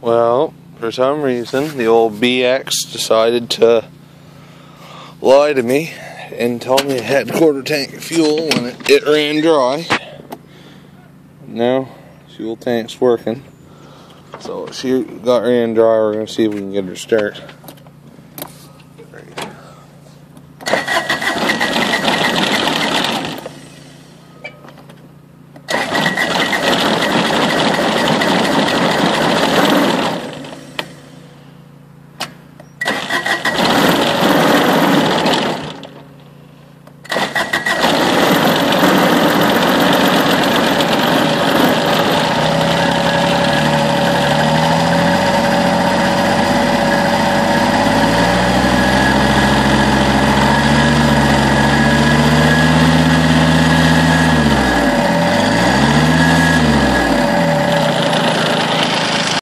Well, for some reason, the old BX decided to lie to me and tell me it had quarter tank of fuel when it, it ran dry. Now, fuel tank's working. So she got ran dry. We're gonna see if we can get her start.